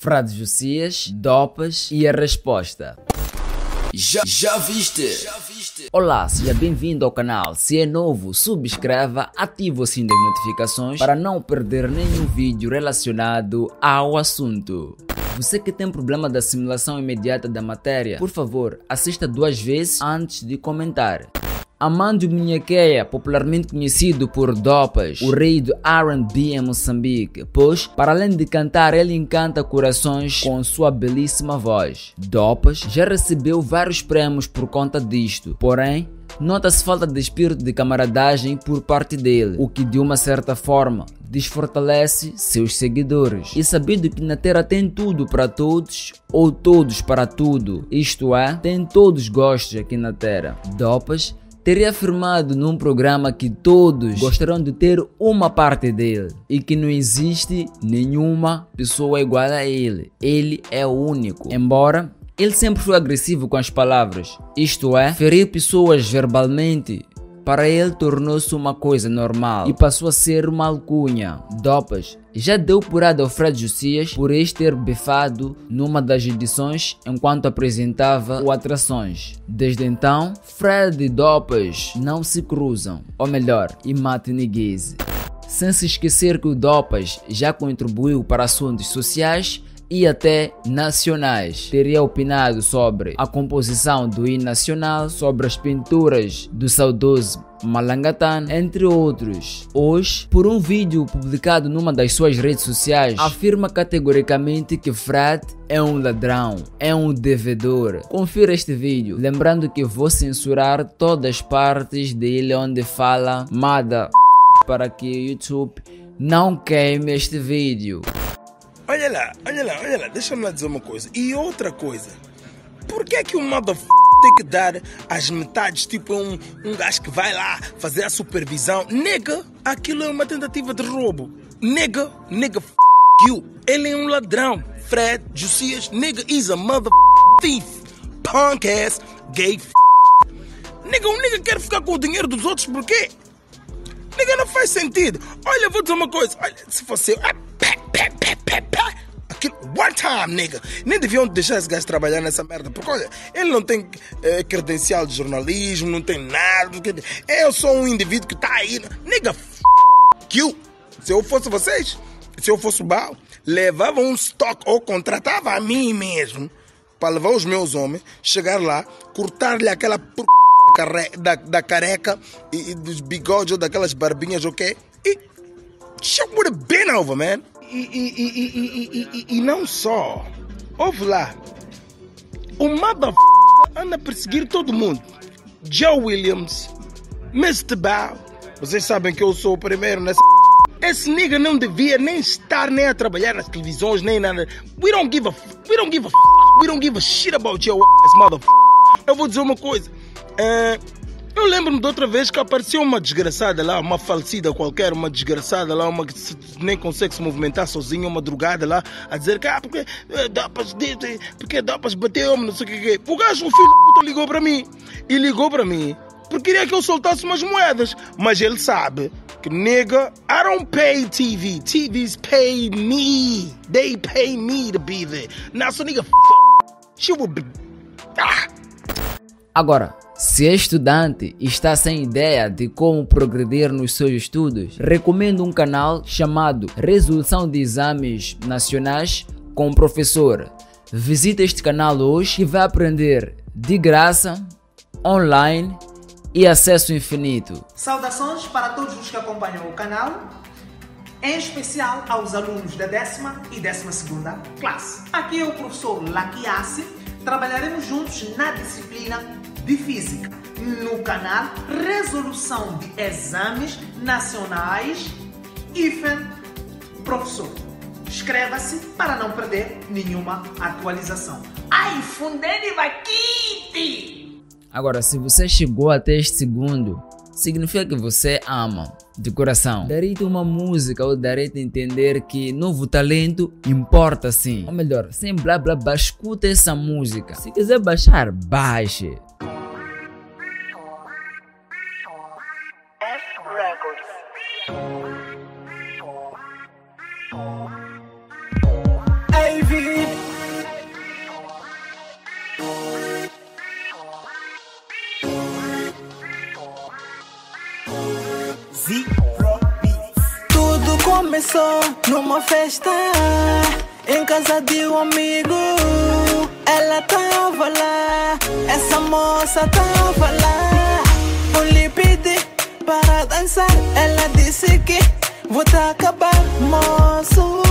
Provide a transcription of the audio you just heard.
Frades Josias, Dopas e a resposta. Já, já viste? Olá, seja bem-vindo ao canal. Se é novo, subscreva, ative o sininho das notificações para não perder nenhum vídeo relacionado ao assunto. Você que tem problema da assimilação imediata da matéria, por favor, assista duas vezes antes de comentar. Amandio Minhaqueia, popularmente conhecido por Dopas, o rei do R&B em Moçambique, pois, para além de cantar, ele encanta corações com sua belíssima voz. Dopas já recebeu vários prêmios por conta disto, porém, nota-se falta de espírito de camaradagem por parte dele, o que de uma certa forma desfortalece seus seguidores. E sabido que na Terra tem tudo para todos ou todos para tudo, isto é, tem todos gostos aqui na Terra. Dopas teria afirmado num programa que todos gostarão de ter uma parte dele e que não existe nenhuma pessoa igual a ele. Ele é o único. Embora ele sempre foi agressivo com as palavras, isto é, ferir pessoas verbalmente para ele tornou-se uma coisa normal e passou a ser uma alcunha. Dopas já deu porada ao Fred Josias por este ter befado numa das edições enquanto apresentava o Atrações. Desde então, Fred e Dopas não se cruzam, ou melhor, e mate. Sem se esquecer que o Dopas já contribuiu para assuntos sociais e até nacionais. Teria opinado sobre a composição do hino nacional, sobre as pinturas do saudoso Malangatan, entre outros. Hoje, por um vídeo publicado numa das suas redes sociais, afirma categoricamente que Fred é um ladrão, é um devedor. Confira este vídeo, lembrando que vou censurar todas as partes dele onde fala Mada para que o YouTube não queime este vídeo. Olha lá, olha lá, olha lá, deixa-me lá dizer uma coisa. E outra coisa, por que é que o motherfucker tem que dar as metades, tipo um, um gajo que vai lá fazer a supervisão? Nega, aquilo é uma tentativa de roubo. Nega, nega, f you. Ele é um ladrão. Fred, Josias, nigga is a mother thief. Punk ass, gay f Nigga, um nigga quer ficar com o dinheiro dos outros por quê? Nigga, não faz sentido. Olha, vou dizer uma coisa. Olha, se fosse eu... Time, nigga. Nem deviam deixar esse gajo trabalhar nessa merda. Porque, olha, ele não tem eh, credencial de jornalismo, não tem nada. Eu sou um indivíduo que tá aí. Nigga, f you. Se eu fosse vocês, se eu fosse o Bao, levava um stock ou contratava a mim mesmo para levar os meus homens, chegar lá, cortar-lhe aquela por da, da careca e, e dos bigodes ou daquelas barbinhas, ok? E shit would have been over, man. E, não só. Ouve lá. O motherfucker anda a perseguir todo mundo. Joe Williams, Mr. Bow. Vocês sabem que eu sou o primeiro nessa. Esse nigga não devia nem estar nem a trabalhar nas televisões, nem nada. We don't give a we don't give a we don't give a shit about your ass motherfucker. Eu vou dizer uma coisa. É, eu lembro-me de outra vez que apareceu uma desgraçada lá, uma falecida qualquer, uma desgraçada lá, uma que nem consegue se movimentar sozinha, uma drogada lá, a dizer que ah, porque eh, dá para porque dá para bater homem, não sei o que. O gajo, o filho da puta, ligou para mim. E ligou para mim porque queria que eu soltasse umas moedas. Mas ele sabe que, nigga, I don't pay TV. TVs pay me. They pay me to be there. Now, so nigga, f she would be. Ah. Agora, se é estudante e está sem ideia de como progredir nos seus estudos, recomendo um canal chamado Resolução de Exames Nacionais com o Professor. Visite este canal hoje e vai aprender de graça, online e acesso infinito. Saudações para todos os que acompanham o canal, em especial aos alunos da décima e décima segunda classe. Aqui é o professor Laquiasse. Trabalharemos juntos na disciplina de Física no canal Resolução de Exames Nacionais IFEN Professor. Inscreva-se para não perder nenhuma atualização. Ai, fundene vaquite! Agora, se você chegou até este segundo, significa que você ama de coração. Darei-te uma música ou darei-te entender que novo talento importa sim. Ou melhor, sem blá blá blá, escuta essa música. Se quiser baixar, baixe. Tudo começou numa festa em casa de um amigo. Ela tava lá, essa moça tava lá. Eu lhe pedi para dançar, ela disse que vou te acabar, moço.